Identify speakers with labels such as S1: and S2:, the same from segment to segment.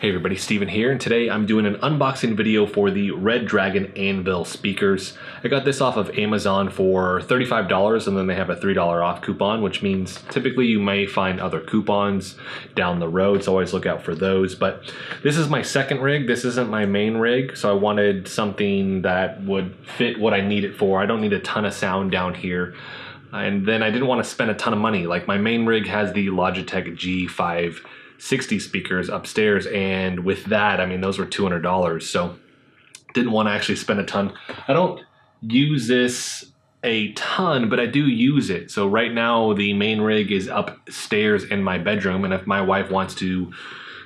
S1: Hey everybody, Steven here, and today I'm doing an unboxing video for the Redragon Anvil speakers. I got this off of Amazon for $35 and then they have a $3 off coupon, which means typically you may find other coupons down the road, so always look out for those. But this is my second rig, this isn't my main rig, so I wanted something that would fit what I need it for. I don't need a ton of sound down here. And then I didn't want to spend a ton of money. Like my main rig has the Logitech G5 60 speakers upstairs and with that i mean those were $200 so didn't want to actually spend a ton. I don't use this a ton but i do use it. So right now the main rig is upstairs in my bedroom and if my wife wants to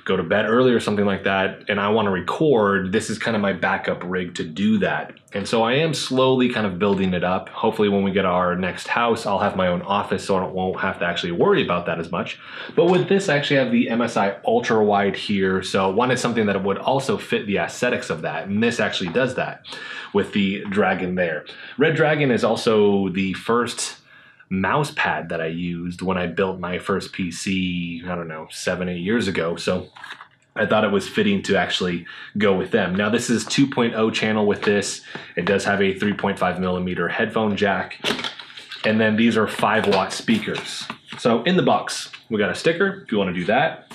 S1: go to bed early or something like that and I want to record, this is kind of my backup rig to do that. And so I am slowly kind of building it up. Hopefully when we get our next house, I'll have my own office so I won't have to actually worry about that as much. But with this, I actually have the MSI Ultra Wide here. So I wanted something that would also fit the aesthetics of that. And this actually does that with the Dragon there. Redragon is also the first mouse pad that I used when I built my first PC, I don't know, seven, eight years ago. So I thought it was fitting to actually go with them. Now this is 2.0 channel with this. It does have a 3.5 millimeter headphone jack. And then these are five watt speakers. So in the box, we got a sticker if you wanna do that.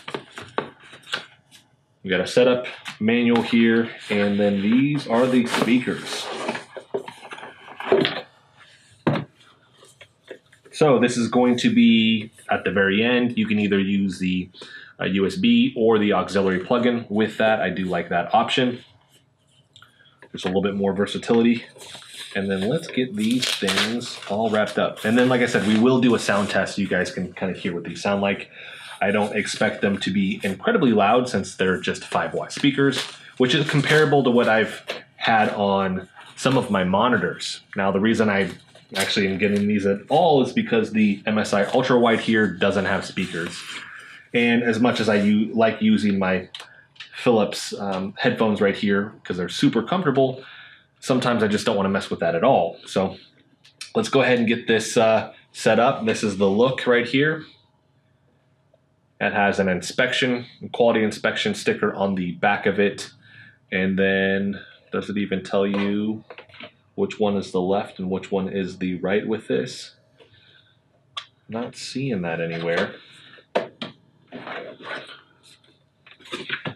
S1: We got a setup manual here, and then these are the speakers. So this is going to be at the very end. You can either use the uh, USB or the auxiliary plug-in with that. I do like that option. There's a little bit more versatility. And then let's get these things all wrapped up. And then, like I said, we will do a sound test so you guys can kind of hear what these sound like. I don't expect them to be incredibly loud since they're just 5 watt speakers, which is comparable to what I've had on some of my monitors. Now, the reason I actually am getting these at all is because the MSI Ultra Wide here doesn't have speakers. And as much as I u- like using my Philips um, headphones right here because they're super comfortable, sometimes I just don't want to mess with that at all. So let's go ahead and get this uh, set up. This is the look right here. It has an inspection, quality inspection sticker on the back of it. And then does it even tell you which one is the left and which one is the right with this. Not seeing that anywhere.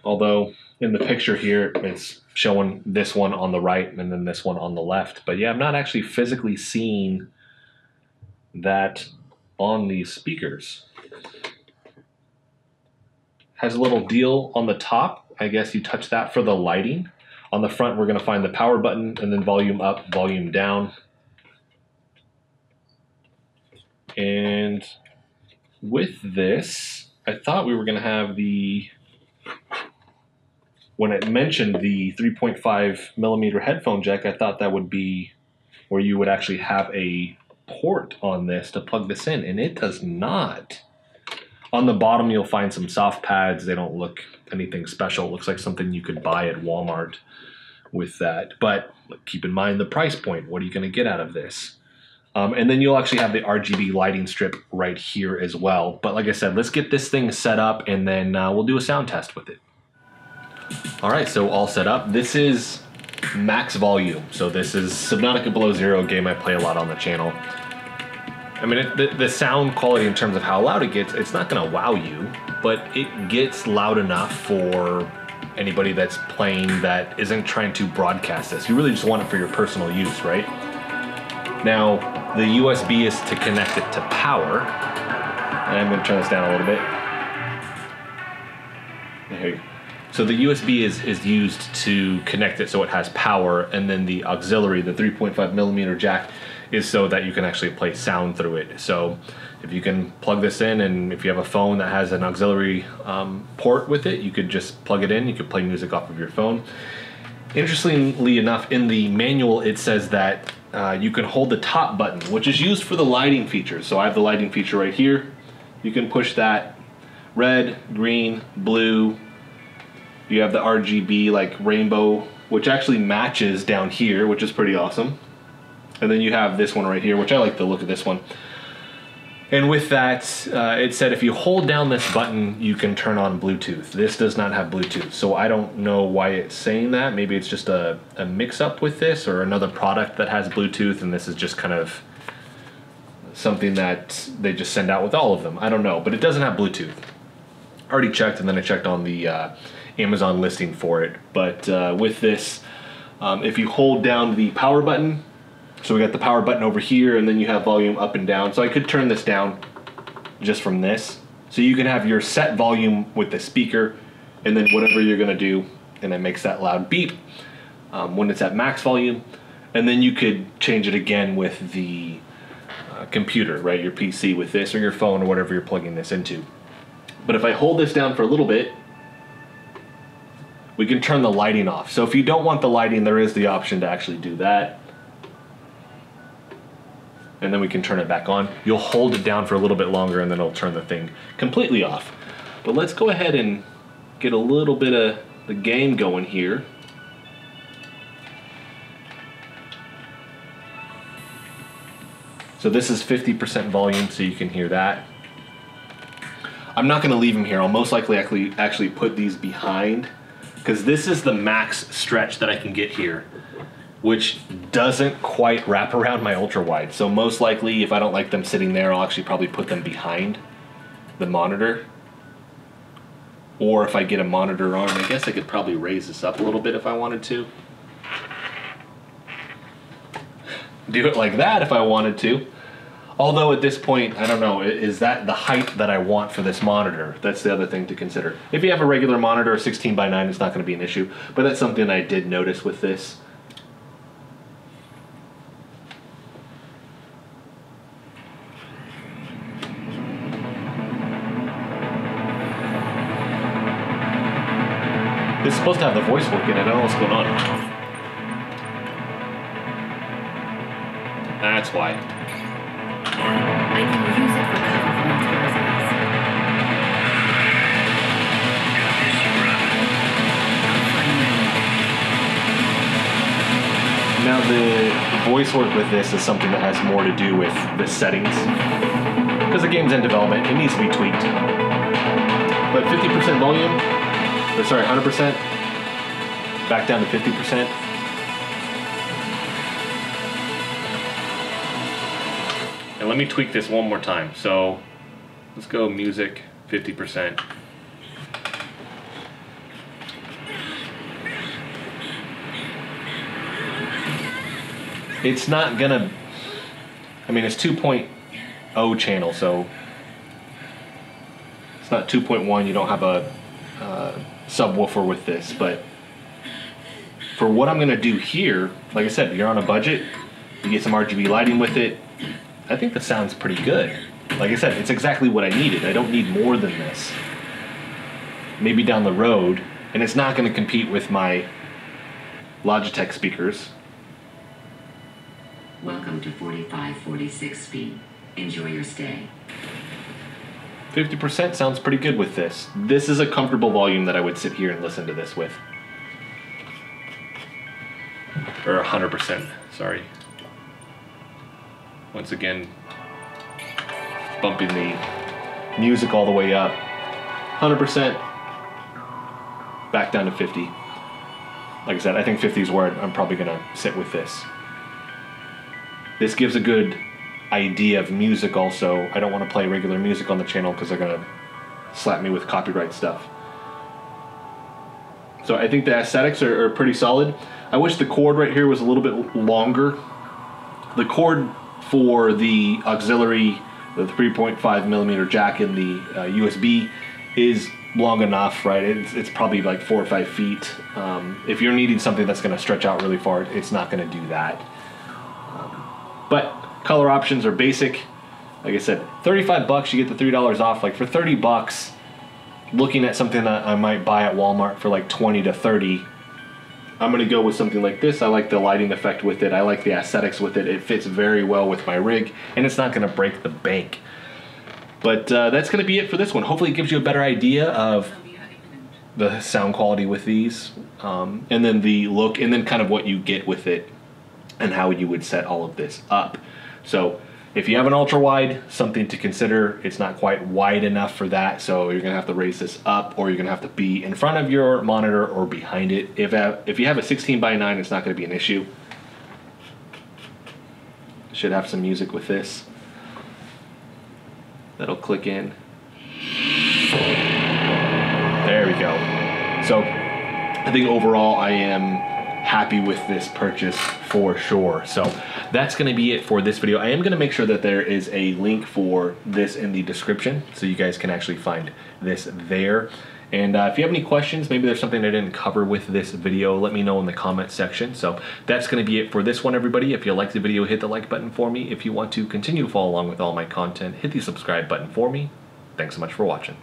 S1: Although in the picture here, it's showing this one on the right and then this one on the left. But yeah, I'm not actually physically seeing that on these speakers. Has a little deal on the top. I guess you touch that for the lighting. On the front, we're going to find the power button and then volume up, volume down. And with this, I thought we were going to have the, when it mentioned the 3.5 millimeter headphone jack, I thought that would be where you would actually have a port on this to plug this in, and it does not. On the bottom, you'll find some soft pads. They don't look anything special. It looks like something you could buy at Walmart with that. But keep in mind the price point. What are you going to get out of this? Um, and then you'll actually have the RGB lighting strip right here as well. But like I said, let's get this thing set up and then uh, we'll do a sound test with it. All right, so all set up. This is max volume. So this is Subnautica Below Zero game I play a lot on the channel. I mean, it, the, the sound quality in terms of how loud it gets, it's not going to wow you, but it gets loud enough for anybody that's playing that isn't trying to broadcast this. You really just want it for your personal use, right? Now, the USB is to connect it to power. And I'm going to turn this down a little bit. There so the USB is, is used to connect it so it has power, and then the auxiliary, the 3.5 millimeter jack, is so that you can actually play sound through it. So if you can plug this in and if you have a phone that has an auxiliary um, port with it, you could just plug it in, you could play music off of your phone. Interestingly enough, in the manual it says that uh, you can hold the top button, which is used for the lighting feature. So I have the lighting feature right here. You can push that red, green, blue. You have the RGB like rainbow, which actually matches down here, which is pretty awesome. And then you have this one right here, which I like the look of this one. And with that, uh, it said if you hold down this button, you can turn on Bluetooth. This does not have Bluetooth, so I don't know why it's saying that. Maybe it's just a, a mix up with this or another product that has Bluetooth, and this is just kind of something that they just send out with all of them. I don't know, but it doesn't have Bluetooth. Already checked, and then I checked on the uh, Amazon listing for it. But uh, with this, um, if you hold down the power button, so we got the power button over here, and then you have volume up and down. So I could turn this down just from this. So you can have your set volume with the speaker, and then whatever you're gonna do, and it makes that loud beep um, when it's at max volume. And then you could change it again with the uh, computer, right? Your PC with this, or your phone, or whatever you're plugging this into. But if I hold this down for a little bit, we can turn the lighting off. So if you don't want the lighting, there is the option to actually do that. And then we can turn it back on. You'll hold it down for a little bit longer and then it'll turn the thing completely off. But let's go ahead and get a little bit of the game going here. So this is 50% volume so you can hear that. I'm not gonna leave them here. I'll most likely actually, actually put these behind because this is the max stretch that I can get here, which doesn't quite wrap around my ultra wide. So most likely, if I don't like them sitting there, I'll actually probably put them behind the monitor. Or if I get a monitor arm, I guess I could probably raise this up a little bit if I wanted to. Do it like that if I wanted to. Although at this point, I don't know, is that the height that I want for this monitor? That's the other thing to consider. If you have a regular monitor, 16 by 9, it's not going to be an issue. But that's something I did notice with this. It's supposed to have the voice working. I don't know what's going on. That's why. Now the voice work with this is something that has more to do with the settings. Because the game's in development, it needs to be tweaked. But 50% volume, or sorry, 100%, back down to 50%. And let me tweak this one more time. So let's go music 50%. It's not gonna, I mean, it's 2.0 channel, so it's not 2.1. You don't have a uh, subwoofer with this, but for what I'm gonna do here, like I said, you're on a budget, you get some RGB lighting with it, I think this sounds pretty good. Like I said, it's exactly what I needed. I don't need more than this. Maybe down the road, and it's not to compete with my Logitech speakers.
S2: Welcome to 4546 speed. Enjoy your stay.
S1: 50% sounds pretty good with this. This is a comfortable volume that I would sit here and listen to this with. Or 100%, sorry. Once again, bumping the music all the way up. 100%, back down to 50. Like I said, I think 50 is where I'm probably to sit with this. This gives a good idea of music also. I don't want to play regular music on the channel because they're going to slap me with copyright stuff. So I think the aesthetics are, are, pretty solid. I wish the cord right here was a little bit longer. The cord for the auxiliary, the 3.5 millimeter jack in the uh, USB is long enough, right? It's, it's probably like four or five feet. Um, if you're needing something that's going to stretch out really far, it's not going to do that. Um, but color options are basic. Like I said, 35 bucks, you get the $3 off. Like for 30 bucks, looking at something that I might buy at Walmart for like 20 to 30, I'm to go with something like this. I like the lighting effect with it. I like the aesthetics with it. It fits very well with my rig, and it's not to break the bank. But uh, that's to be it for this one. Hopefully it gives you a better idea of the sound quality with these, um, and then the look, and then kind of what you get with it, and how you would set all of this up. So if you have an ultra wide, something to consider. It's not quite wide enough for that, so you're gonna have to raise this up, or you're gonna have to be in front of your monitor or behind it. If uh, if you have a 16 by 9, it's not gonna be an issue. Should have some music with this. That'll click in. There we go. So I think overall I am happy with this purchase for sure. So that's going to be it for this video. I am going to make sure that there is a link for this in the description so you guys can actually find this there. And uh, if you have any questions, maybe there's something I didn't cover with this video, let me know in the comment section. So that's going to be it for this one, everybody. If you liked the video, hit the like button for me. If you want to continue to follow along with all my content, hit the subscribe button for me. Thanks so much for watching.